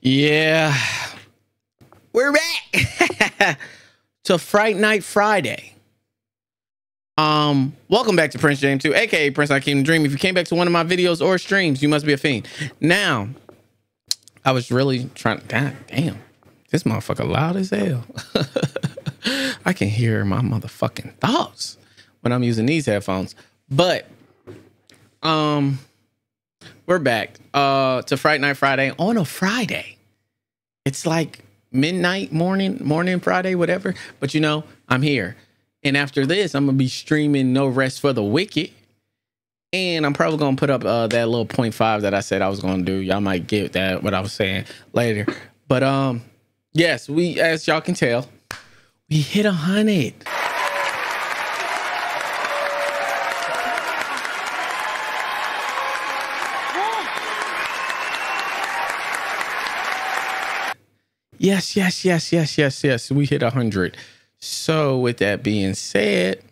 Yeah. We're back to Fright Night Friday. Um, welcome back to Prince James 2, aka Prince I Came to Dream. If you came back to one of my videos or streams, you must be a fiend. Now, I was really trying God damn, this motherfucker loud as hell. I can hear my motherfucking thoughts when I'm using these headphones. But um we're back uh to Fright Night Friday on a Friday. It's like midnight, morning, morning Friday, whatever. But you know, I'm here. And after this, I'm gonna be streaming No Rest for the Wicked. And I'm probably gonna put up uh, that little point five that I said I was gonna do. Y'all might get that what I was saying later. But um, yes, we as y'all can tell, we hit a hundred. Yes, yes, yes, yes, yes, yes. We hit a hundred. So with that being said,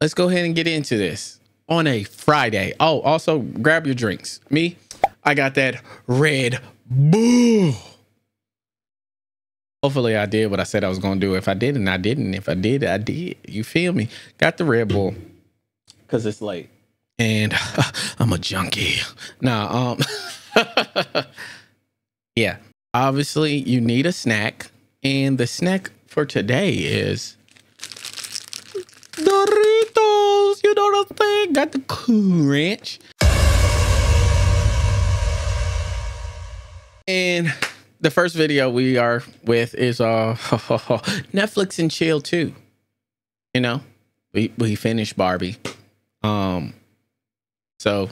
let's go ahead and get into this on a Friday. Oh, also grab your drinks. Me, I got that Red Bull. Hopefully I did what I said I was gonna do. If I didn't, I didn't. If I did, I did. You feel me? Got the Red Bull because it's late. And I'm a junkie. Nah, um yeah. Obviously, you need a snack. And the snack for today is Doritos. You know what I'm saying? Got the Cool Ranch. And the first video we are with is uh Netflix and Chill 2. You know, we we finished Barbie. Um so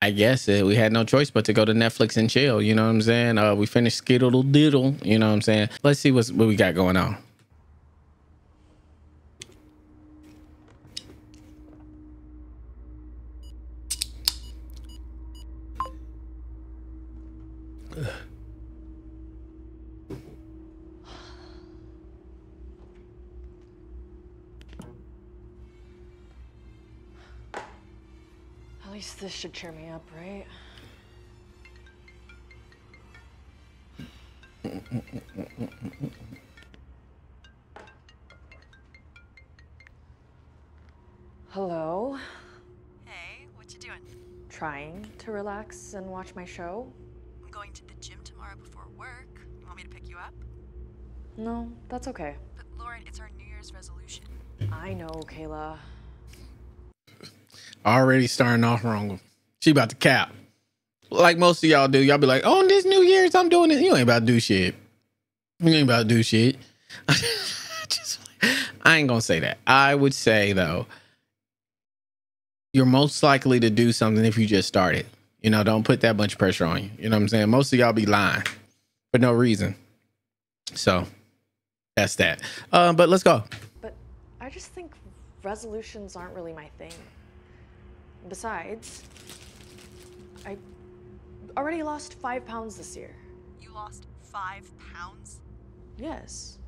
I guess uh, we had no choice but to go to Netflix and chill. You know what I'm saying? Uh, we finished Skittle Diddle. You know what I'm saying? Let's see what's, what we got going on. This should cheer me up, right? Hello? Hey, what you doing? Trying to relax and watch my show? I'm going to the gym tomorrow before work. You want me to pick you up? No, that's okay. But Lauren, it's our New Year's resolution. I know, Kayla. Already starting off wrong. She about to cap. Like most of y'all do. Y'all be like, oh, this New Year's, I'm doing it. You ain't about to do shit. You ain't about to do shit. Just, I ain't gonna say that. I would say though, you're most likely to do something if you just started. You know, don't put that much pressure on you. You know what I'm saying? Most of y'all be lying for no reason. So that's that. Uh, but let's go. But I just think resolutions aren't really my thing. Besides, I already lost five pounds this year. You lost five pounds? Yes.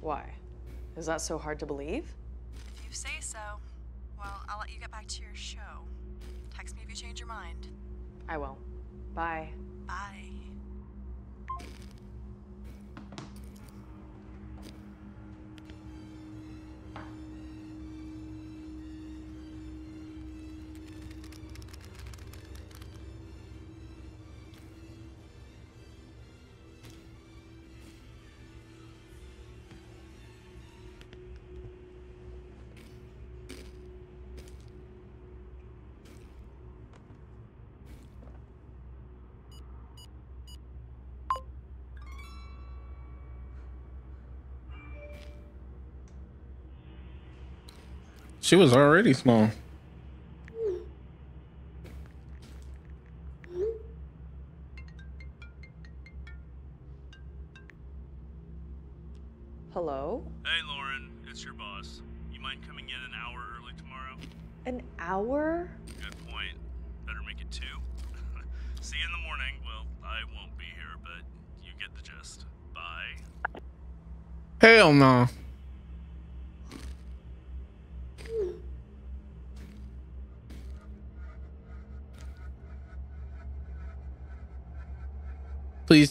Why? Is that so hard to believe? If you say so. Well, I'll let you get back to your show. Text me if you change your mind. I won't. Bye. Bye. She was already small. Hello? Hey Lauren, it's your boss. You mind coming in an hour early tomorrow? An hour? Good point. Better make it two. See you in the morning. Well, I won't be here, but you get the gist. Bye. Hell no.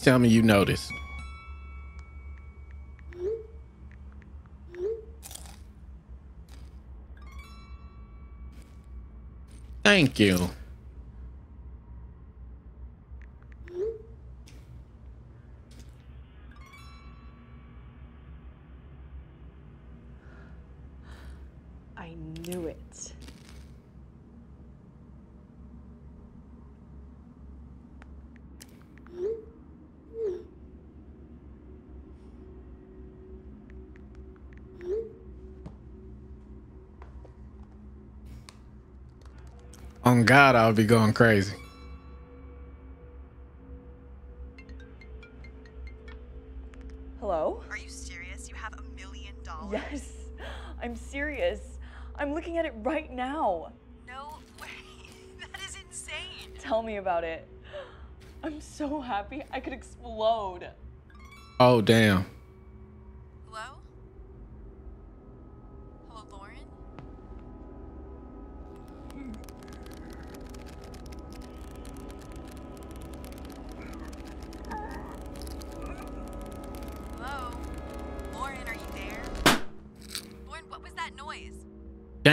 Tell me you noticed. Thank you. I knew it. On God, I'll be going crazy. Hello? Are you serious? You have a million dollars? Yes, I'm serious. I'm looking at it right now. No way. That is insane. Tell me about it. I'm so happy I could explode. Oh damn.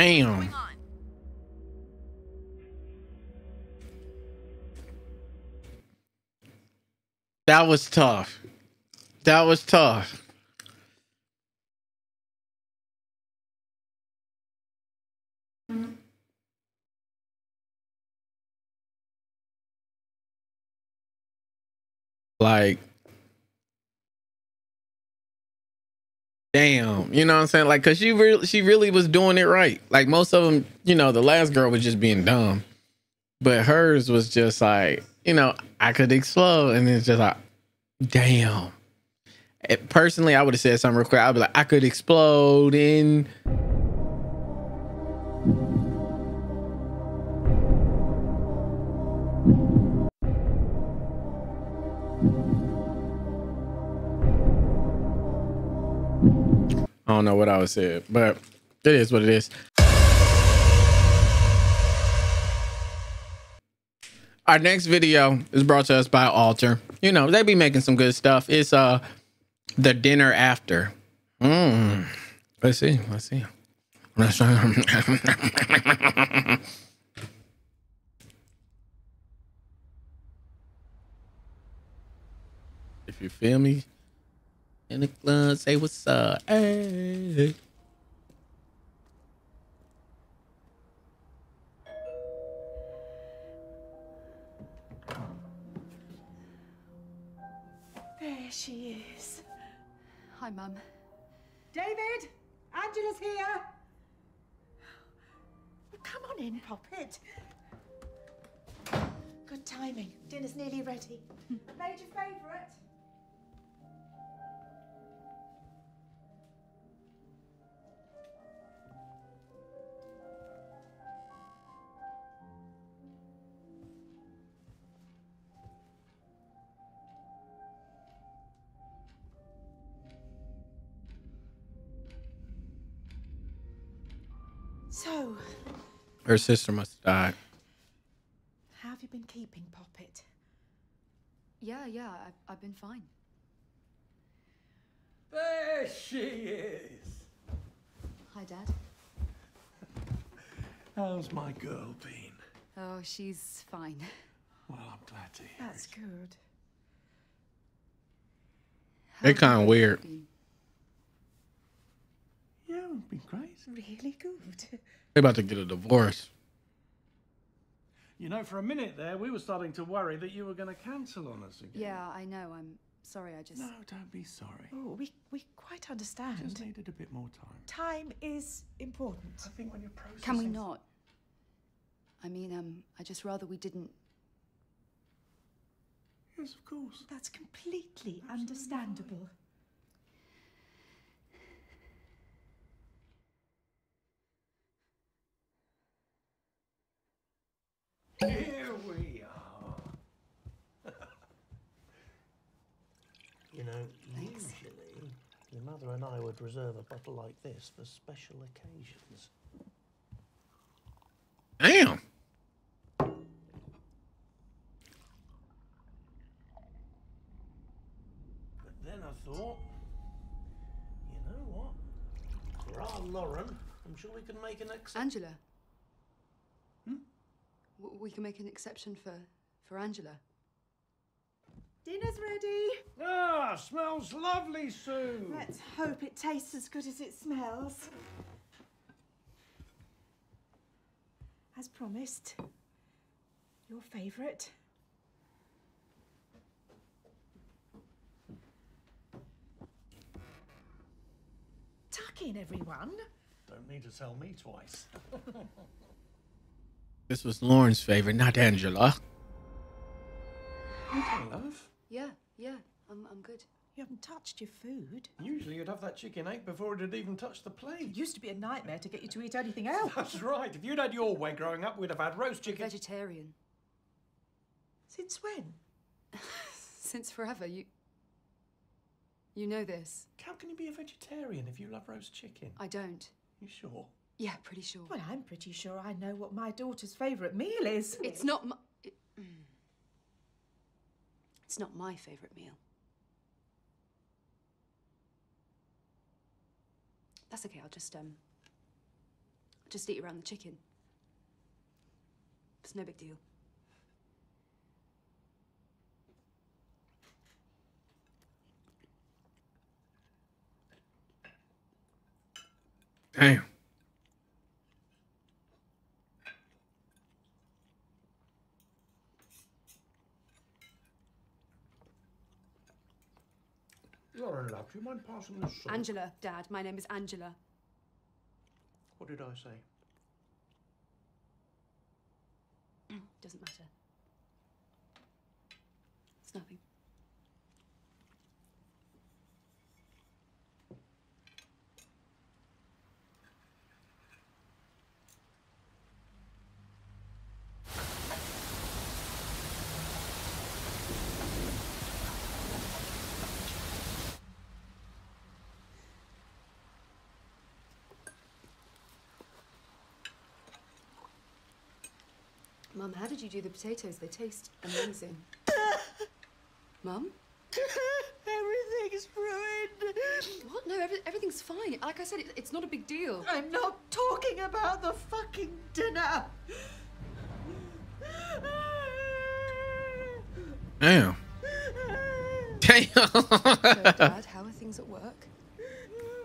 Damn. That was tough. That was tough. Like, damn, you know what I'm saying? Like, cause she really, she really was doing it right. Like most of them, you know, the last girl was just being dumb, but hers was just like, you know, I could explode, and it's just like, damn. Eh, Personally, I would have said something real quick. I'd be like, I could explode in. I don't know what I was saying, but it is what it is. Our next video is brought to us by Alter. You know, they be making some good stuff. It's uh the dinner after. Mm. Let's see. Let's see. Let's if you feel me in the club, say what's up. Hey. There she is. Hi, Mum. David, Angela's here. Well, come on in, Poppet. Good timing. Dinner's nearly ready. Hmm. Made your favourite. Her sister must have died. how have you been keeping, Poppet? Yeah, yeah, I've, I've been fine. There she is. Hi, Dad. How's my girl been? Oh, she's fine. Well, I'm glad to hear. That's it. good. They're kind of weird. Yeah, it's been great. Really good. They about to get a divorce. You know, for a minute there, we were starting to worry that you were going to cancel on us again. Yeah, I know. I'm sorry. I just. No, don't be sorry. Oh, we, we quite understand. Just needed a bit more time. Time is important. I think when you're processing. Can we not? I mean, um, I just rather we didn't. Yes, of course. That's completely understandable. Here we are. You know, usually your mother and I would reserve a bottle like this for special occasions. Damn. But then I thought, you know what? For our Lauren, I'm sure we can make an exception. Angela. We can make an exception for for Angela. Dinner's ready. Ah, smells lovely, Sue. Let's hope it tastes as good as it smells. As promised, your favourite. Tuck in, everyone. Don't need to tell me twice. This was Lauren's favorite, not Angela. Okay, love. Yeah, yeah. I'm I'm good. You haven't touched your food. Usually you'd have that chicken egg before it had even touched the plate. It used to be a nightmare to get you to eat anything else. That's right. If you'd had your way growing up, we'd have had roast chicken. Vegetarian. Since when? Since forever. You You know this. How can you be a vegetarian if you love roast chicken? I don't. You sure? Yeah, pretty sure. Well, I'm pretty sure I know what my daughter's favourite meal is. It's not my it- mm. It's not my favorite meal. That's okay. I'll just um I'll just eat around the chicken. It's no big deal. Damn. Love, do you mind passing salt? Angela, Dad. My name is Angela. What did I say? Doesn't matter. It's nothing. Mum, how did you do the potatoes? They taste amazing. Mum? Everything's ruined. What? No, every, everything's fine. Like I said, it, it's not a big deal. I'm not talking about the fucking dinner. Damn. Damn. So, Dad, how are things at work?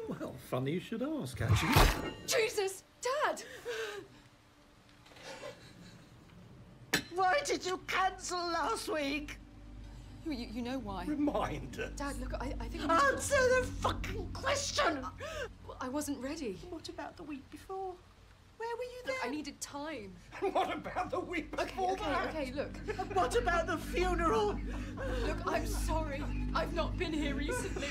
Well, funny you should ask, actually. Jesus! Dad! Why did you cancel last week? You, you, you know why. Reminder. Dad, look, I, I think I need to... Answer the fucking question. Uh, I wasn't ready. What about the week before? Where were you Look, I needed time. What about the week before okay, that? okay, look. What about the funeral? Look, I'm sorry. I've not been here recently.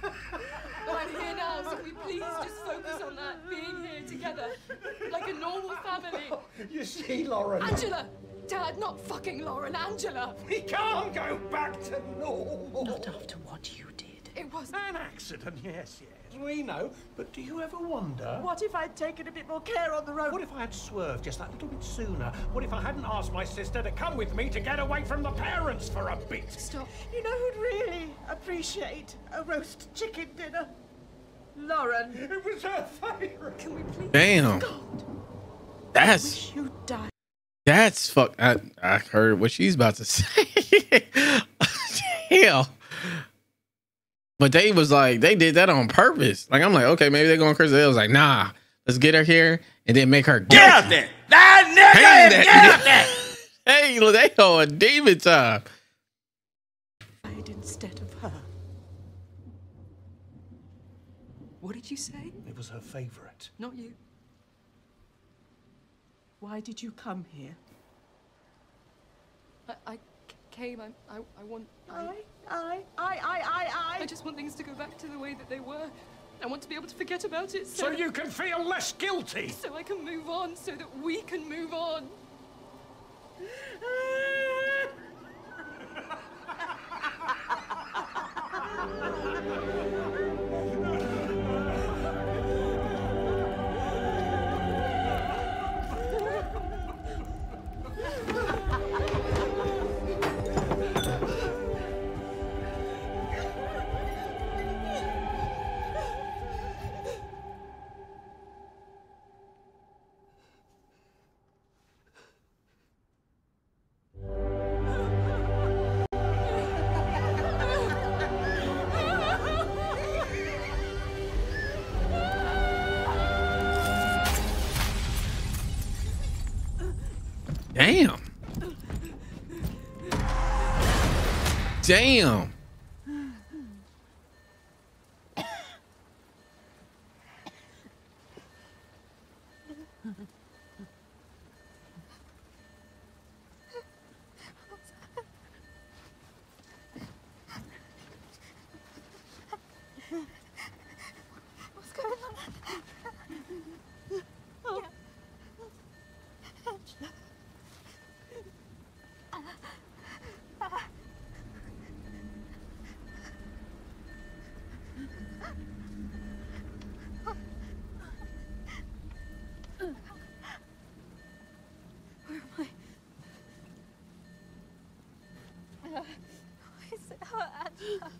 But I'm here now, so can we please just focus on that, being here together, like a normal family. You see, Lauren, Angela! Dad, not fucking Lauren, Angela! we can't go back to normal. Not after what you did. It was... An accident, yes, yes. We know. But do you ever wonder? What if I'd taken a bit more care on the road? What if I had swerved just that little bit sooner? What if I hadn't asked my sister to come with me to get away from the parents for a bit? Stop. You know who'd really appreciate a roast chicken dinner? Lauren. It was her favourite. Can we please... Damn. That's Wish you died. That's fuck. I, I heard what she's about to say. Hell. But they was like, they did that on purpose. Like I'm like, okay, maybe they're going crazy. They was like, nah, let's get her here and then make her get it. Hey, look, they on demon time. Died instead of her. What did you say? It was her favourite. Not you. Why did you come here? I, I c- came, I, I, I want... I, I, I, I, I, I, I I. just want things to go back to the way that they were. I want to be able to forget about it so, So you can feel less guilty. so I can move on, so that we can move on. Ah. Damn. Ha ha.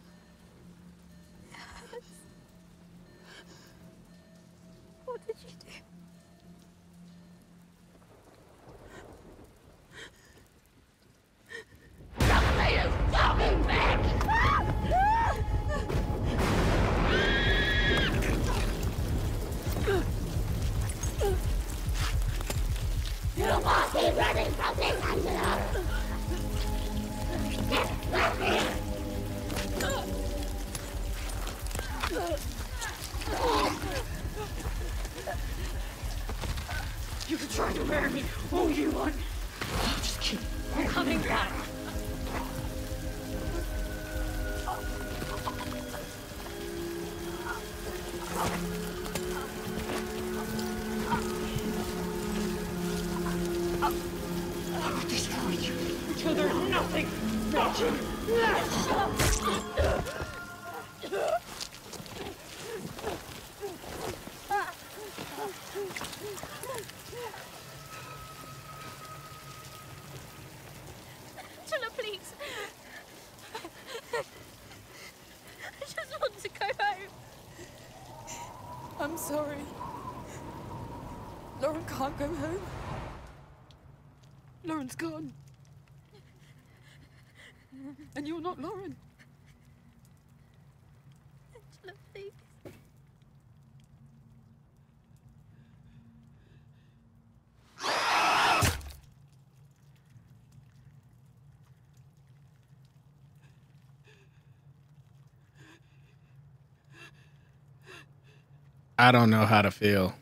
Yes! Not Lauren. Angela, please. I don't know how to feel.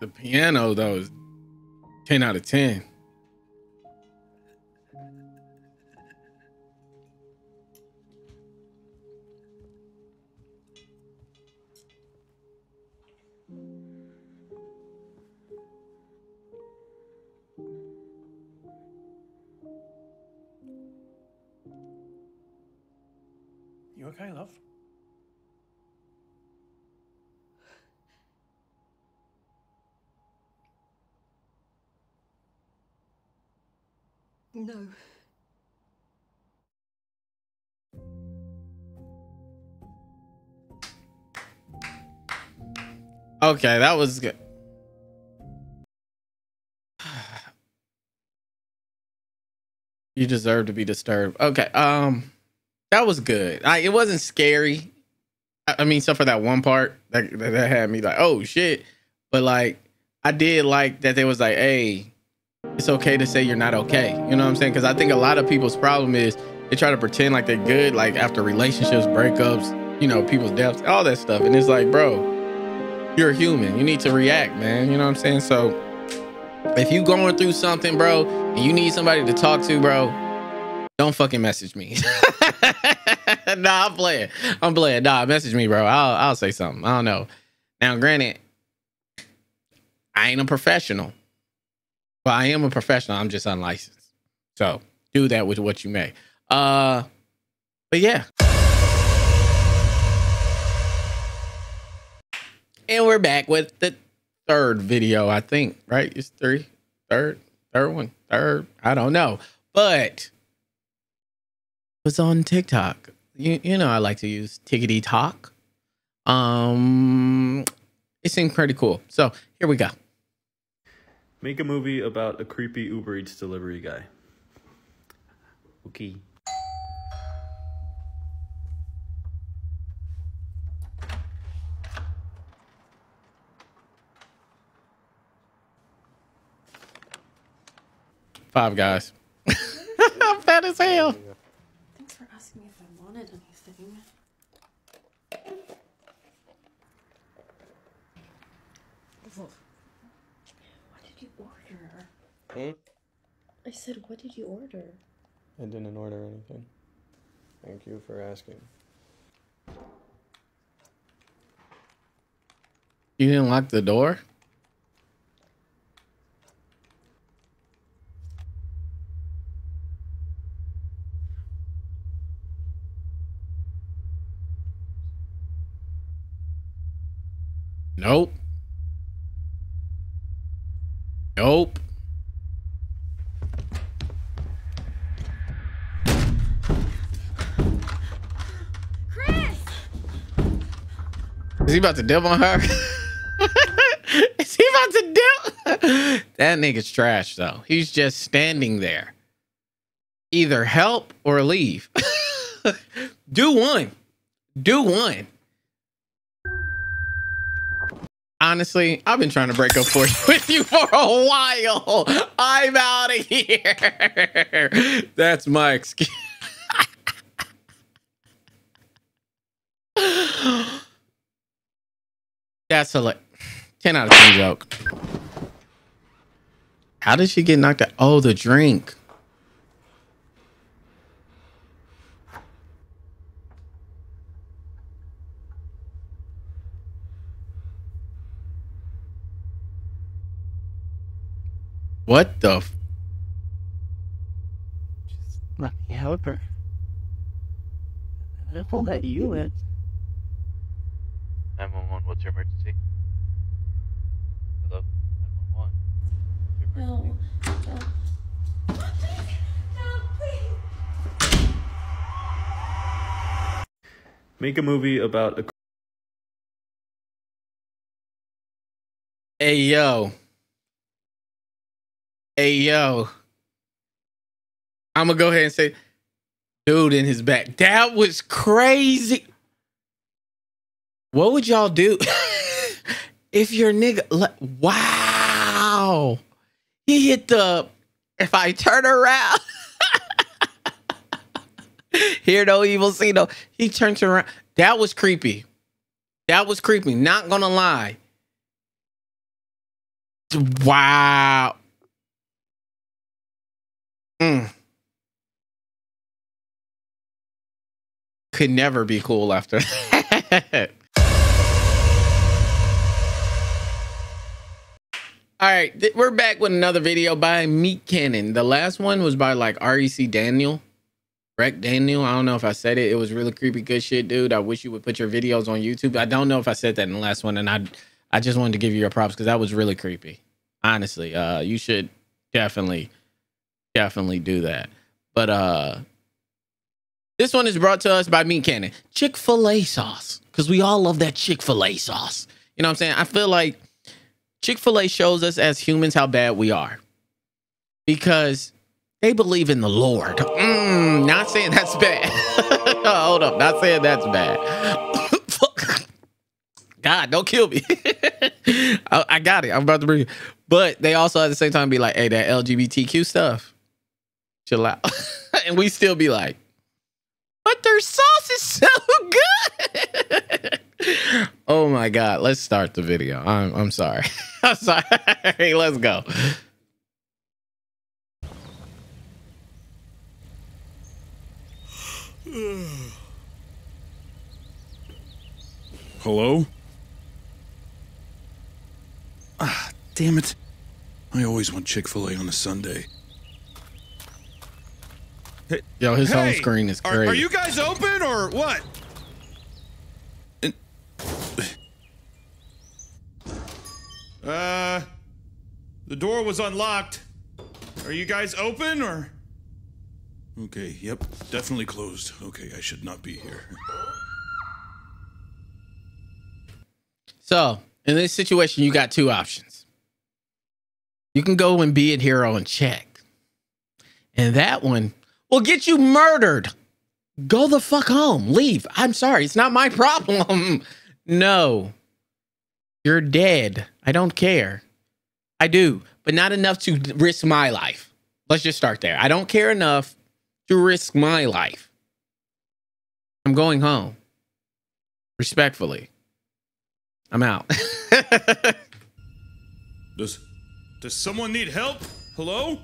The piano though is 10 out of 10. No. Okay, that was good. You deserve to be disturbed. Okay, um, that was good. I, it wasn't scary. I, I mean, except for that one part that, that had me like, oh shit. But like, I did like that. They was like, hey, it's okay to say you're not okay. You know what I'm saying? Because I think a lot of people's problem is they try to pretend like they're good, like after relationships, breakups, you know, people's deaths, all that stuff. And it's like, bro, you're a human. You need to react, man. You know what I'm saying? So if you going through something, bro, and you need somebody to talk to, bro, don't fucking message me. nah, I'm playing. I'm playing. Nah, message me, bro. I'll I'll say something. I don't know. Now, granted, I ain't a professional. Well, I am a professional. I'm just unlicensed. So do that with what you may. Uh, but yeah. And we're back with the third video, I think, right? It's three, third, third one, third. I don't know, but was on TikTok. You you know I like to use Tickety Talk. Um, it seemed pretty cool. So here we go. Make a movie about a creepy Uber Eats delivery guy. Okay. Five guys. I'm fat as hell. Thanks for asking me if I wanted anything. What did you order? Hmm? I said, what did you order? I didn't order anything. Thank you for asking. You didn't lock the door? Nope. Nope. He about to dip on her? Is he about to dip? that nigga's trash, though. He's just standing there. Either help or leave. Do one. Do one. Honestly, I've been trying to break up for with you for a while. I'm out of here. That's my excuse. That's a like 10 out of 10 joke. How did she get knocked out? Oh, the drink. What the? F- Let me help her. I'll let you in. 911, what's your emergency? Hello? 911. No. Make a movie about a hey, yo. Hey, yo. I'm going to go ahead and say, dude in his back. That was crazy. What would y'all do if your nigga? Wow. He hit the. If I turn around, hear no evil, see no. He turns around. That was creepy. That was creepy. Not gonna lie. Wow. Mm. Could never be cool after that. All right, we're back with another video by MeatCanyon. The last one was by like REC Daniel, Rec Daniel. I don't know if I said it. It was really creepy, good shit, dude. I wish you would put your videos on YouTube. I don't know if I said that in the last one, and I, I just wanted to give you your props because that was really creepy. Honestly, uh, you should definitely, definitely do that. But uh, this one is brought to us by MeatCanyon, Chick Fil A sauce, because we all love that Chick Fil A sauce. You know what I'm saying? I feel like Chick fil A shows us as humans how bad we are because they believe in the Lord. Mm, not saying that's bad. Hold up. Not saying that's bad. God, don't kill me. I, I got it. I'm about to bring it. But they also at the same time be like, hey, that LGBTQ stuff, chill out. and we still be like, but their sauce is so good. Oh my God. Let's start the video. I'm, I'm sorry. I'm sorry. Let's go. Hello? Ah, damn it. I always want Chick fil A on a Sunday. Yo, his hey, home screen is crazy. Are, are you guys open or what? Uh, the door was unlocked. Are you guys open or? Okay, yep, definitely closed. Okay, I should not be here. So, in this situation, you got two options. You can go and be a hero and check. And that one will get you murdered. Go the fuck home. Leave. I'm sorry. It's not my problem. no. You're dead. I don't care. I do, but not enough to risk my life. Let's just start there. I don't care enough to risk my life. I'm going home. Respectfully. I'm out. Does Does someone need help? Hello?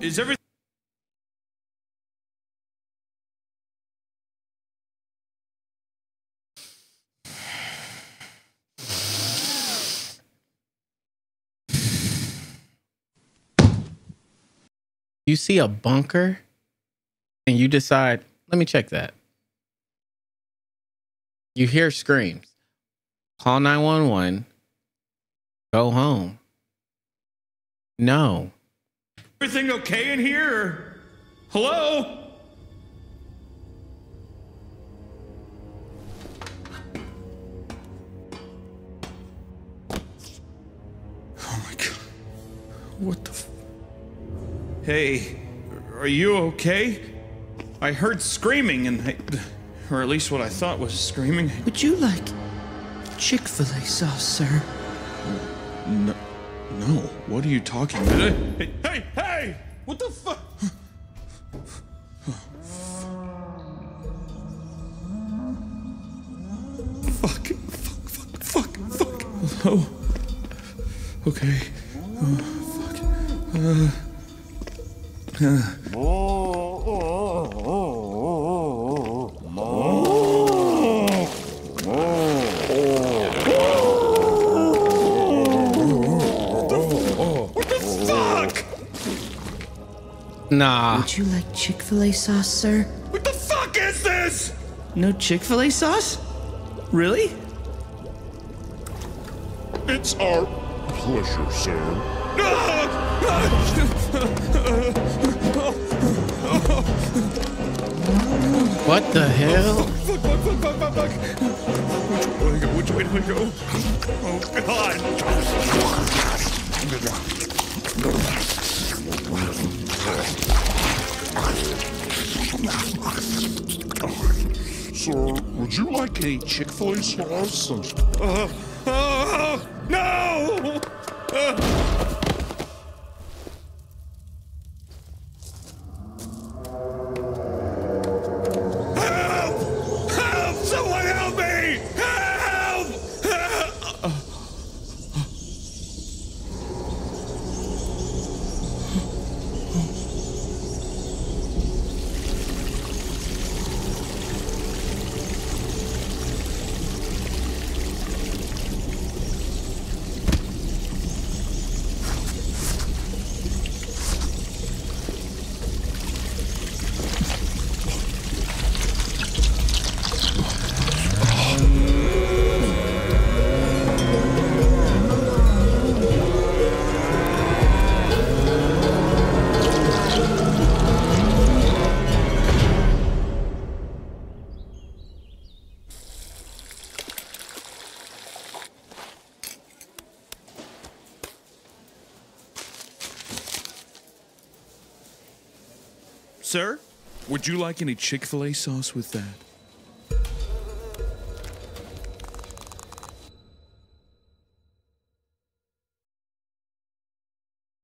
Is everything you see a bunker and you decide, let me check that. You hear screams. Call 911. Go home. No. Everything okay in here? Or... Hello? Oh my god. What the f- Hey, are you okay? I heard screaming and I, or at least what I thought was screaming. Would you like Chick fil A sauce, sir? No. No. What are you talking about? Hey, hey, hey! What the fuck? Fuck, fuck, fuck, fuck, fuck. Oh. Okay. Oh, fuck. Uh, uh. What the fuck? Nah. Would you like Chick fil A sauce, sir? What the fuck is this? No Chick fil A sauce? Really? It's our pleasure, sir. What the hell? Oh, fuck, fuck, fuck, fuck, fuck, fuck. Which way do I go? Which way do I go? Oh, God. Sir, would you like a Chick fil A sauce? Oh, oh, no! Sir, would you like any Chick fil A sauce with that?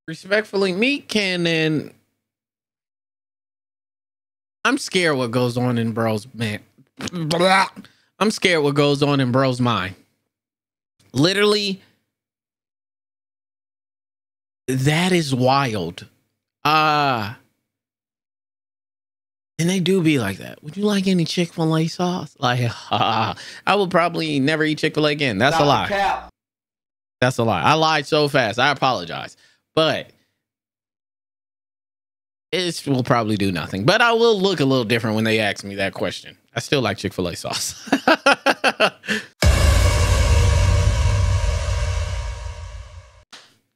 Respectfully, MeatCanyon. I'm scared what goes on in bro's man. Blah. I'm scared what goes on in bro's mind. Literally, that is wild. Uh and they do be like that. Would you like any Chick fil A sauce? Like, I will probably never eat Chick fil A again. That's a lie. That's a lie. I lied so fast. I apologize. But it will probably do nothing. But I will look a little different when they ask me that question. I still like Chick fil A sauce.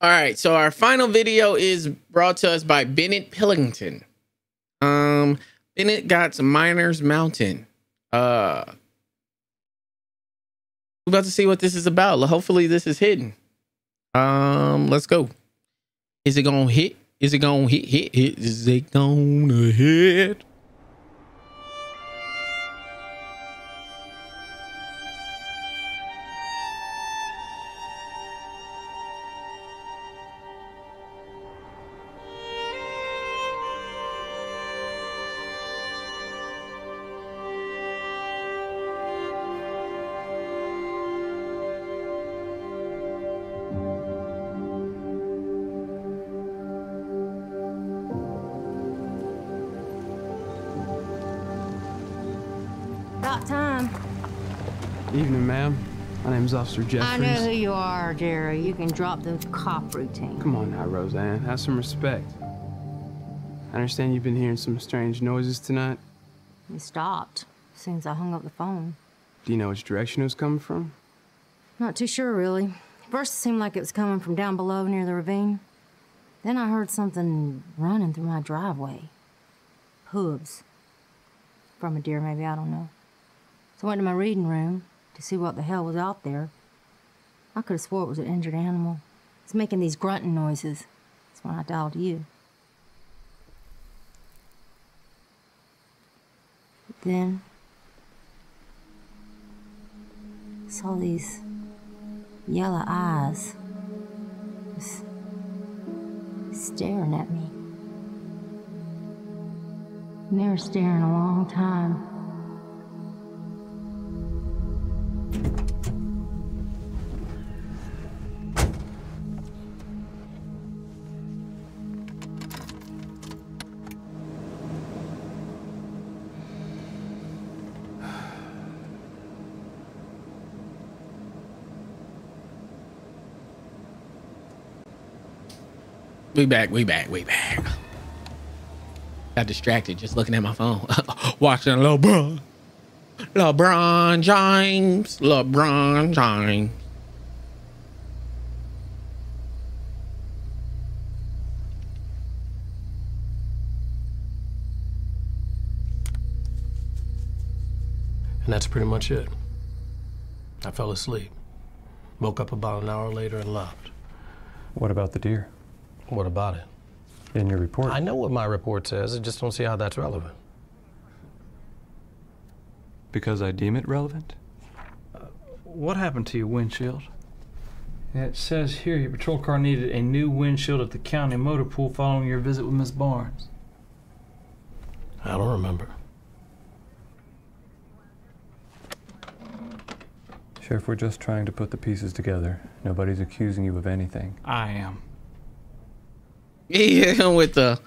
All right, so our final video is brought to us by Bennett Pellington. Um, Bennett got some Miners Mountain. Uh, we're about to see what this is about. Hopefully, this is hidden. Um, let's go. Is it gonna hit? Is it gonna hit? Hit? Hit? Is it gonna hit? About time. Evening, ma'am. My name's Officer Jeffries. I know who you are, Jerry. You can drop the cop routine. Come on now, Roseanne. Have some respect. I understand you've been hearing some strange noises tonight. It stopped as soon as I hung up the phone. Do you know which direction it was coming from? Not too sure, really. First, it seemed like it was coming from down below near the ravine. Then I heard something running through my driveway. Hooves. From a deer, maybe, I don't know. So I went to my reading room to see what the hell was out there. I could have swore it was an injured animal. It's making these grunting noises. That's when I dialed you. But then, I saw these yellow eyes just staring at me. And they were staring a long time. We back, we back, we back. Got distracted just looking at my phone, watching LeBron. LeBron James, LeBron James. And that's pretty much it. I fell asleep. Woke up about an hour later and left. What about the deer? What about it? In your report? I know what my report says. I just don't see how that's relevant. Because I deem it relevant? Uh, what happened to your windshield? It says here your patrol car needed a new windshield at the county motor pool following your visit with Miss Barnes. I don't remember. Sheriff, we're just trying to put the pieces together. Nobody's accusing you of anything. I am. Yeah, with the,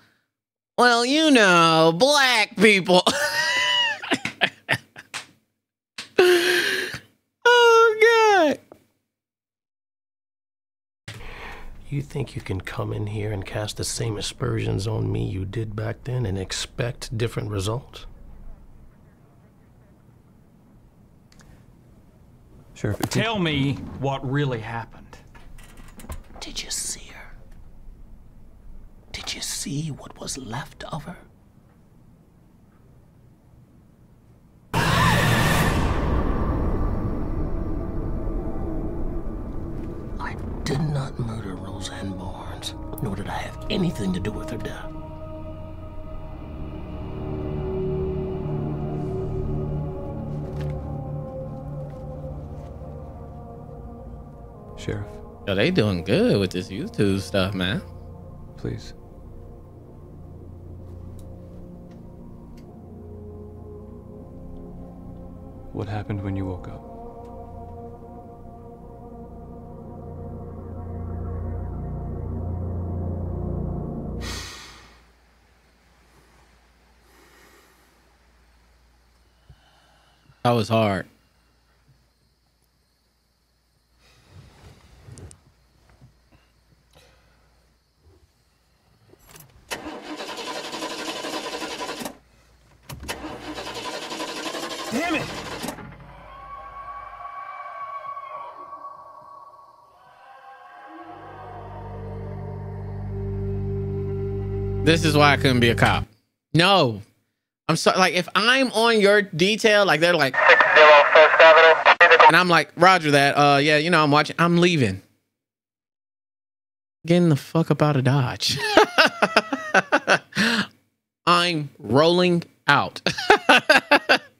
well, you know, black people. oh, God. You think you can come in here and cast the same aspersions on me you did back then and expect different results? Sheriff, if Tell me what really happened. Did you see her? Did you see what was left of her? I did not murder Roseanne Barnes, nor did I have anything to do with her death. Sheriff, Yo, they doing good with this YouTube stuff, man. please. What happened when you woke up? That was hard. This is why I couldn't be a cop. No. I'm sorry. Like, if I'm on your detail, like they're like, and I'm like, Roger that. Uh, yeah, you know, I'm watching. I'm leaving. Getting the fuck up out of Dodge. I'm rolling out.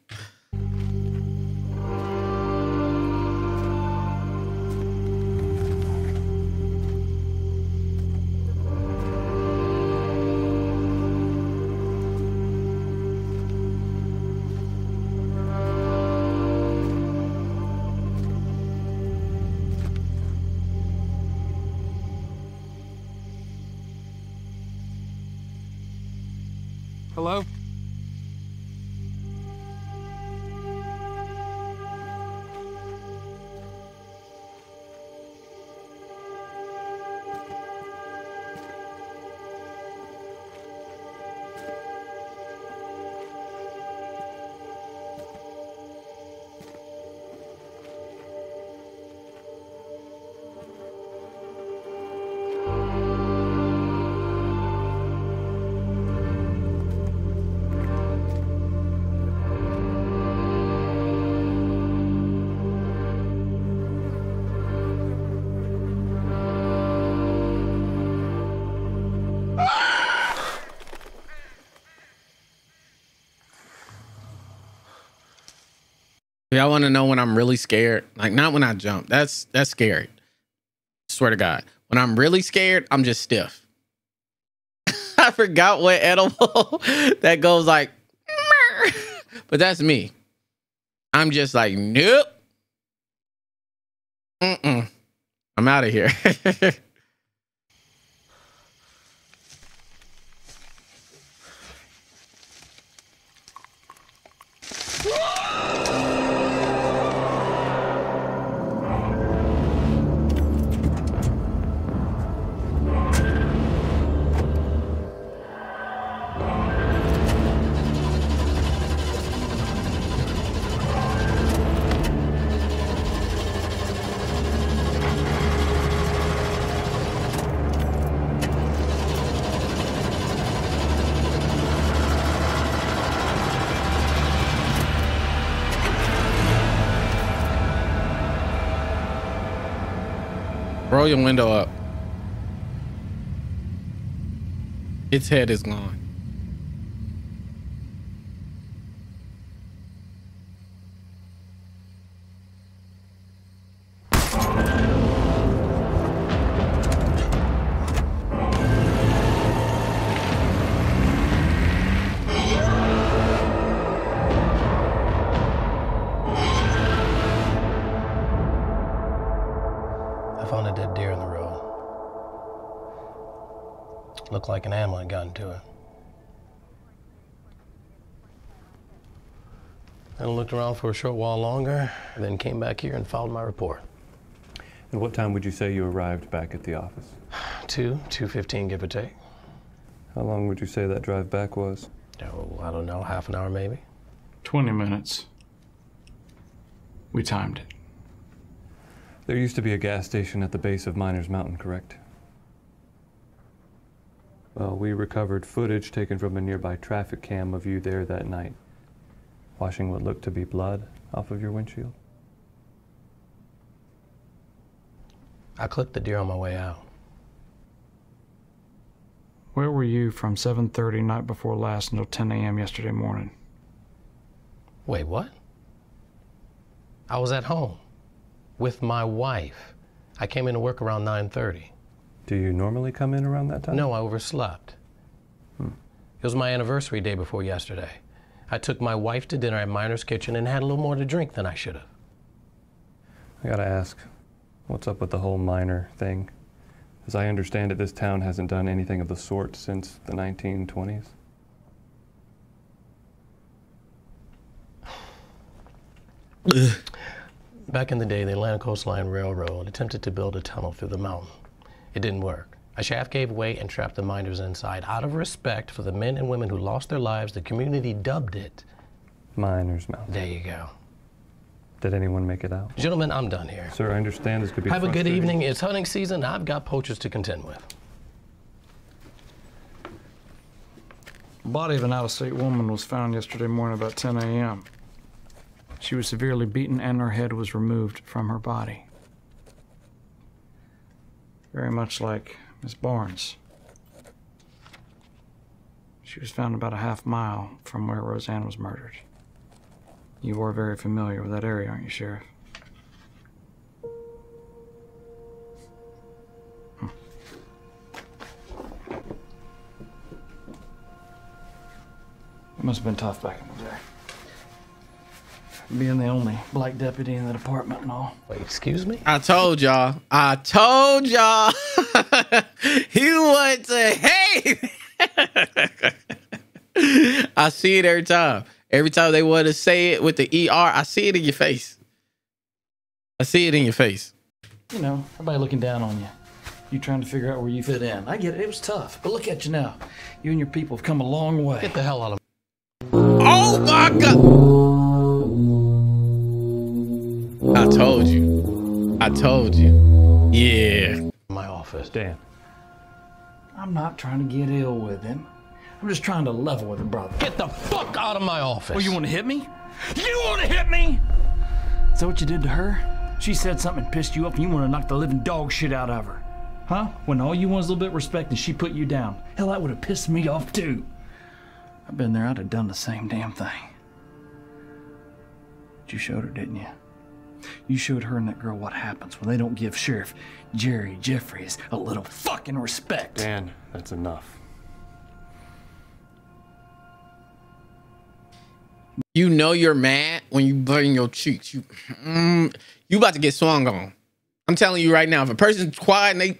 Y'all want to know when I'm really scared? Like not when I jump. That's that's scary. Swear to God. When I'm really scared, I'm just stiff. I forgot what edible that goes like, but that's me. I'm just like, nope. Mm-mm. I'm out of here. Roll your window up. Its head is gone. Looked like an animal had gotten to it. Then I looked around for a short while longer, then came back here and filed my report. And what time would you say you arrived back at the office? Two, two fifteen, give or take. How long would you say that drive back was? Oh, I don't know, half an hour maybe. 20 minutes. We timed it. There used to be a gas station at the base of Miners Mountain, correct? Well, we recovered footage taken from a nearby traffic cam of you there that night, washing what looked to be blood off of your windshield. I clipped the deer on my way out. Where were you from 7:30 night before last until 10 a.m. yesterday morning? Wait, what? I was at home with my wife. I came into work around 9:30. Do you normally come in around that time? No, I overslept. Hmm. It was my anniversary day before yesterday. I took my wife to dinner at Miner's Kitchen and had a little more to drink than I should have. I gotta ask, what's up with the whole miner thing? As I understand it, this town hasn't done anything of the sort since the 1920s. Back in the day, the Atlantic Coastline Railroad attempted to build a tunnel through the mountain. It didn't work. A shaft gave way and trapped the miners inside. Out of respect for the men and women who lost their lives, the community dubbed it Miners Mountain. There you go. Did anyone make it out? Gentlemen, I'm done here. Sir, I understand this could be Have a good evening. It's hunting season. I've got poachers to contend with. Body of an out-of-state woman was found yesterday morning about 10 a.m. She was severely beaten and her head was removed from her body. Very much like Miss Barnes. She was found about a half mile from where Roseanne was murdered. You are very familiar with that area, aren't you, Sheriff? Hmm. It must have been tough back in the day. Being the only black deputy in the department and all. Wait, excuse me? I told y'all. I told y'all. he went to hey. I see it every time. Every time they want to say it with the ER, I see it in your face. I see it in your face. You know, everybody looking down on you. You trying to figure out where you fit in. I get it. It was tough. But look at you now. You and your people have come a long way. Get the hell out of Oh my god. I told you. I told you. Yeah. My office. Dan. I'm not trying to get ill with him. I'm just trying to level with him, brother. Get the fuck out of my office. Oh, you want to hit me? You want to hit me? Is that what you did to her? She said something pissed you off and you want to knock the living dog shit out of her. Huh? When all you want is a little bit of respect and she put you down. Hell, that would have pissed me off too. I've been there, I'd have done the same damn thing. But you showed her, didn't you? You showed her and that girl what happens when they don't give Sheriff Jerry Jeffries a little fucking respect. Dan, that's enough. You know you're mad when you burn your cheeks. You, mm, you about to get swung on. I'm telling you right now. If a person's quiet and they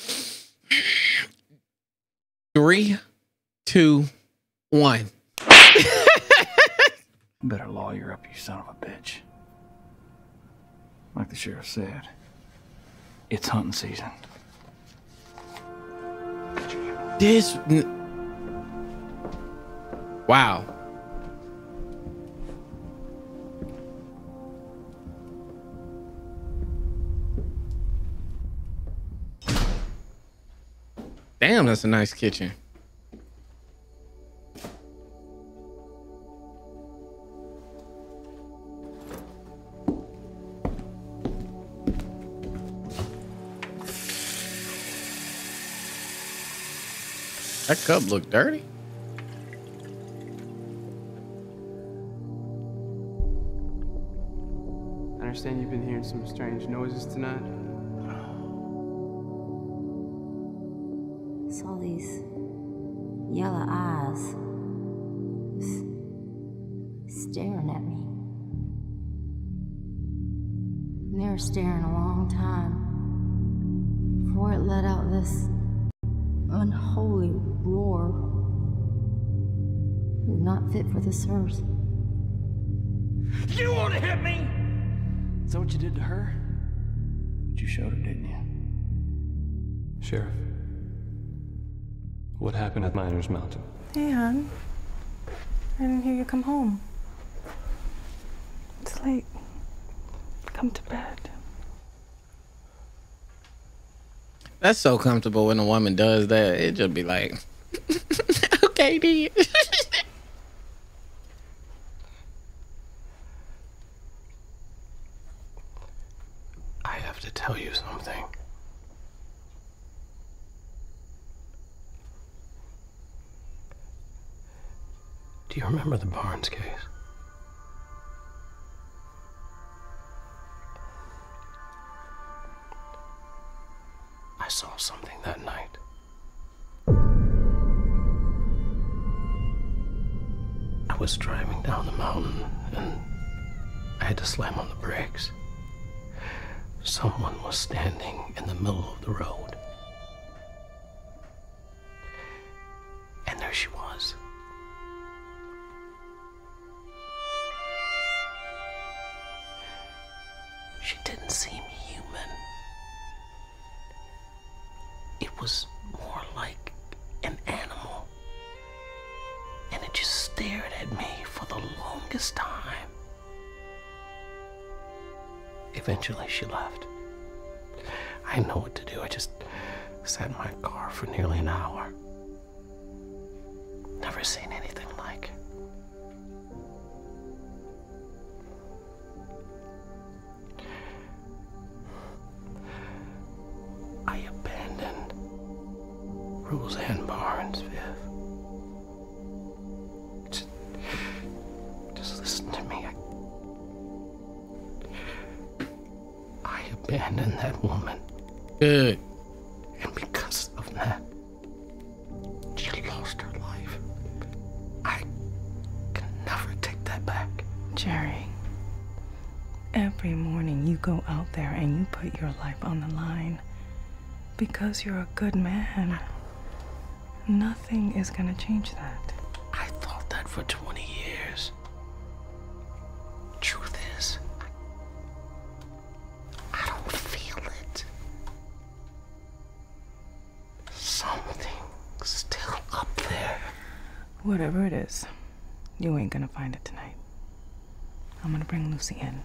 three, two, one. Better lawyer up, you son of a bitch. Like the sheriff said, it's hunting season. This. Wow. Damn, that's a nice kitchen. That cup look dirty. I understand you've been hearing some strange noises tonight. Saw these yellow eyes staring at me. And they were staring a long time before it let out this unholy roar. It was not fit for this earth. You want to hit me? Is that what you did to her? But you showed her, didn't you? Sheriff. What happened at Miners Mountain? Hey, hon. I didn't hear you come home. It's late. Come to bed. That's so comfortable when a woman does that. It just be like, okay, then. I have to tell you something. Do you remember the Barnes case? Something that night. I was driving down the mountain and I had to slam on the brakes. Someone was standing in the middle of the road. Was more like an animal. And it just stared at me for the longest time. Eventually, she left. I know what to do. I just sat in my car for nearly an hour. Never seen anything like it. Good. And because of that, she lost her life. I can never take that back. Jerry, every morning you go out there and you put your life on the line because you're a good man. Nothing is gonna change that. Whatever it is, you ain't gonna find it tonight. I'm gonna bring Lucy in.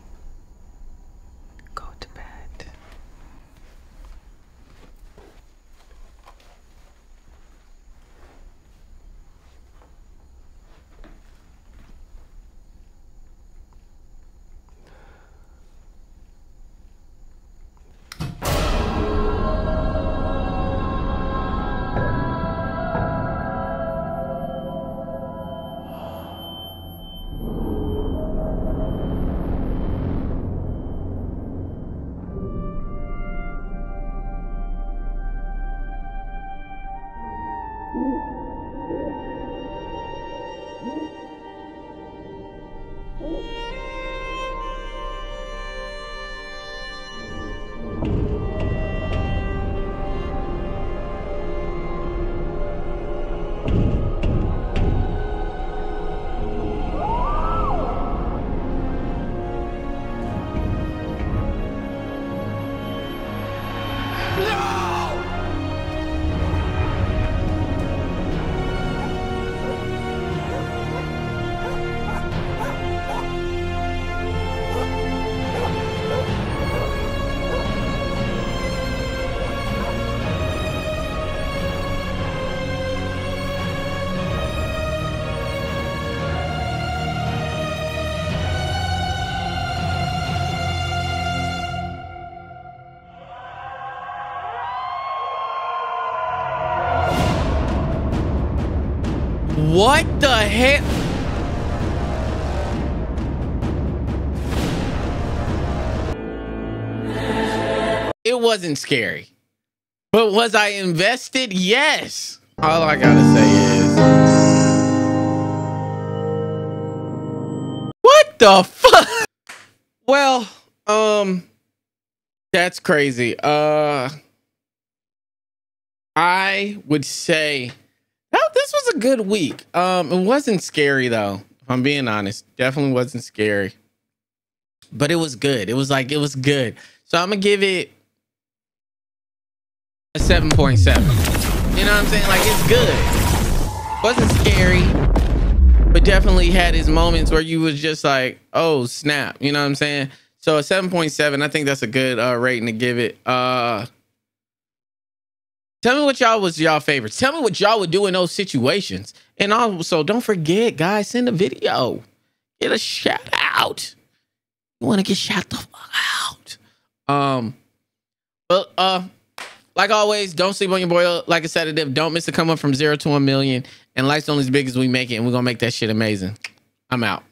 It wasn't scary. But was I invested? Yes. All I gotta say is. What the fuck? Well, um, that's crazy. Uh, I would say that this was a good week. Um, it wasn't scary though. If I'm being honest, definitely wasn't scary. But it was good. It was like it was good. So I'm gonna give it a 7.7. You know what I'm saying? Like it's good. Wasn't scary, but definitely had his moments where you was just like, oh snap. You know what I'm saying? So a 7.7, I think that's a good uh, rating to give it. Uh Tell me what y'all was y'all favorites. Tell me what y'all would do in those situations. And also, don't forget, guys, send a video. Get a shout out. You want to get shout the fuck out. Um, but uh, like always, don't sleep on your boy. Like I said, Div, don't miss the come up from zero to million. And life's only as big as we make it, and we're gonna make that shit amazing. I'm out.